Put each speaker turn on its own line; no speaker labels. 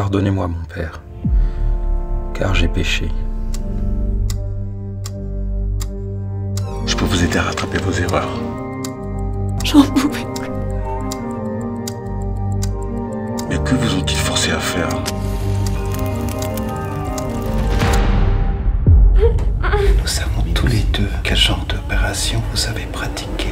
Pardonnez-moi, mon père, car j'ai péché.
Je peux vous aider à rattraper vos erreurs.
J'en pouvais plus.
Mais que vous ont-ils forcé à faire?
Nous savons tous les deux quel genre d'opération vous avez pratiqué.